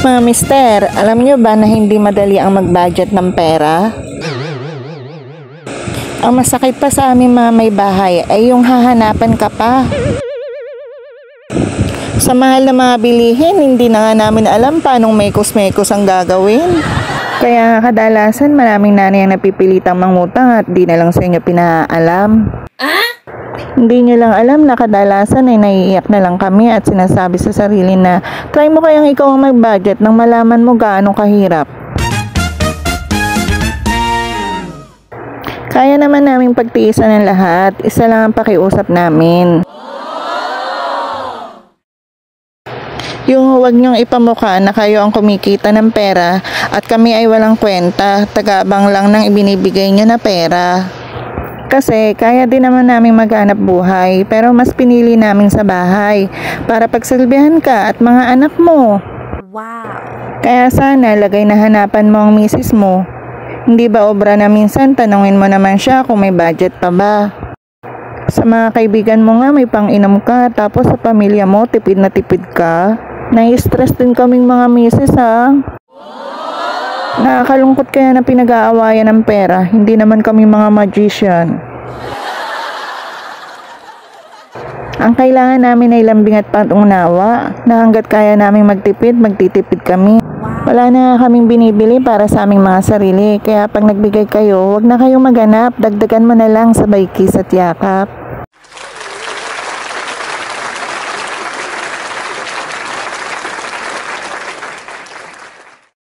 Mga mister, alam nyo ba na hindi madali ang mag-budget ng pera? Ang masakit pa sa aming mga may bahay ay yung hahanapan ka pa. Sa mahal na mga bilihin, hindi na nga namin alam paanong mekos-mekos ang gagawin. Kaya kadalasan maraming nanay ang napipilitang mangutang at di na lang sa inyo pinaalam. Hindi nyo lang alam na kadalasan ay naiiyak na lang kami at sinasabi sa sarili na try mo kayang ikaw ang mag-budget nang malaman mo gaano kahirap. Kaya naman naming pagtiisan ng lahat, isa lang ang pakiusap namin. Yung huwag niyong ipamukha na kayo ang kumikita ng pera at kami ay walang kwenta, tagabang lang ng ibinibigay niyo na pera. Kasi kaya din naman namin maghanap buhay pero mas pinili namin sa bahay para pagsilbihan ka at mga anak mo. Wow. Kaya sana lagay na hanapan mo ang misis mo. Hindi ba obra na minsan tanungin mo naman siya kung may budget pa ba? Sa mga kaibigan mo nga may pang-inom ka tapos sa pamilya mo tipid na tipid ka. Nai-stress din kaming mga misis ha. Nakakalungkot kaya na pinag-aawayan ng pera, hindi naman kami mga magician. Ang kailangan namin ay lambing at pangunawa na hanggat kaya naming magtipid, magtitipid kami. Wala na kaming binibili para sa aming mga sarili, kaya pag nagbigay kayo, wag na kayong maganap, dagdagan mo na lang sabay kiss at yakap.